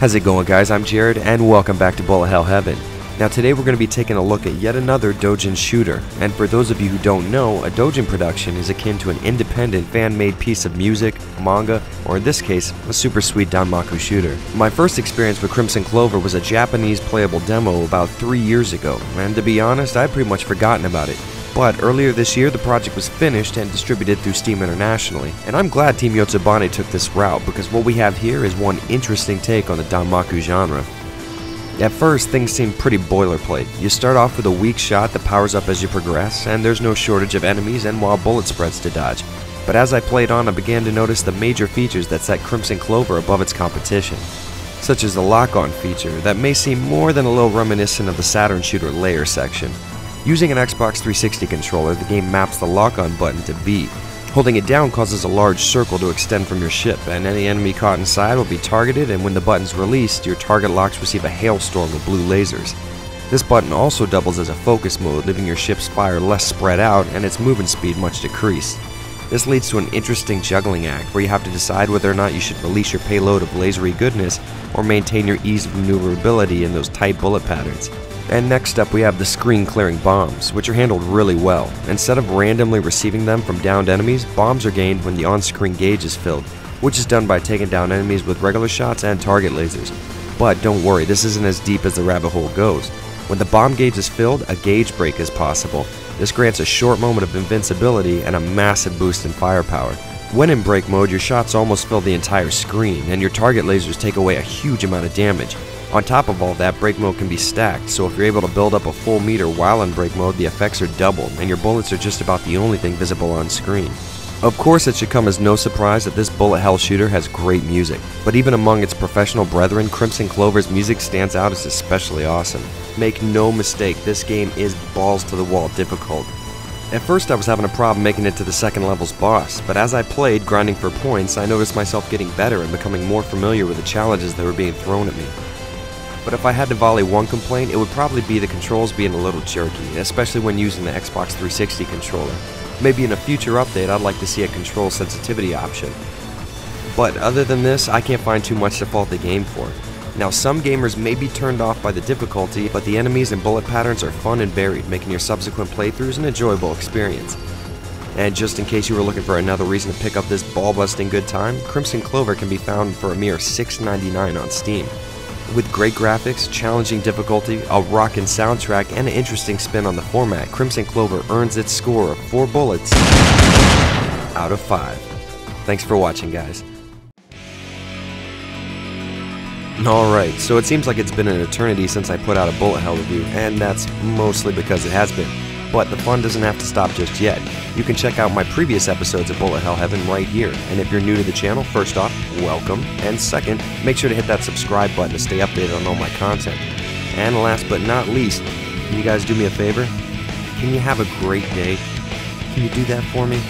How's it going guys? I'm Jared and welcome back to Bullet Hell Heaven. Now today we're going to be taking a look at yet another Dojin shooter, and for those of you who don't know, a Dojin production is akin to an independent fan-made piece of music, manga, or in this case, a super sweet Danmaku shooter. My first experience with Crimzon Clover was a Japanese playable demo about 3 years ago, and to be honest, I'd pretty much forgotten about it. But earlier this year, the project was finished and distributed through Steam internationally, and I'm glad Team Yotsubane took this route because what we have here is one interesting take on the Danmaku genre. At first, things seem pretty boilerplate. You start off with a weak shot that powers up as you progress, and there's no shortage of enemies and wild bullet spreads to dodge. But as I played on, I began to notice the major features that set Crimzon Clover above its competition, such as the lock-on feature that may seem more than a little reminiscent of the Saturn shooter Layer Section. Using an Xbox 360 controller, the game maps the lock-on button to B. Holding it down causes a large circle to extend from your ship, and any enemy caught inside will be targeted, and when the button's released, your target locks receive a hailstorm of blue lasers. This button also doubles as a focus mode, leaving your ship's fire less spread out and its movement speed much decreased. This leads to an interesting juggling act where you have to decide whether or not you should release your payload of lasery goodness or maintain your ease of maneuverability in those tight bullet patterns. And next up we have the screen clearing bombs, which are handled really well. Instead of randomly receiving them from downed enemies, bombs are gained when the on-screen gauge is filled, which is done by taking down enemies with regular shots and target lasers. But don't worry, this isn't as deep as the rabbit hole goes. When the bomb gauge is filled, a gauge break is possible. This grants a short moment of invincibility and a massive boost in firepower. When in break mode, your shots almost fill the entire screen, and your target lasers take away a huge amount of damage. On top of all that, break mode can be stacked, so if you're able to build up a full meter while in break mode, the effects are doubled, and your bullets are just about the only thing visible on screen. Of course, it should come as no surprise that this bullet hell shooter has great music, but even among its professional brethren, Crimzon Clover's music stands out as especially awesome. Make no mistake, this game is balls to the wall difficult, at first I was having a problem making it to the second level's boss, but as I played, grinding for points, I noticed myself getting better and becoming more familiar with the challenges that were being thrown at me. But if I had to volley one complaint, it would probably be the controls being a little jerky, especially when using the Xbox 360 controller. Maybe in a future update I'd like to see a control sensitivity option. But other than this, I can't find too much to fault the game for. Now, some gamers may be turned off by the difficulty, but the enemies and bullet patterns are fun and varied, making your subsequent playthroughs an enjoyable experience. And just in case you were looking for another reason to pick up this ball-busting good time, Crimzon Clover can be found for a mere $6.99 on Steam. With great graphics, challenging difficulty, a rockin' soundtrack, and an interesting spin on the format, Crimzon Clover earns its score of 4 bullets out of 5. Thanks for watching, guys. Alright, so it seems like it's been an eternity since I put out a Bullet Hell review, and that's mostly because it has been. But the fun doesn't have to stop just yet. You can check out my previous episodes of Bullet Hell Heaven right here. And if you're new to the channel, first off, welcome. And second, make sure to hit that subscribe button to stay updated on all my content. And last but not least, can you guys do me a favor? Can you have a great day? Can you do that for me?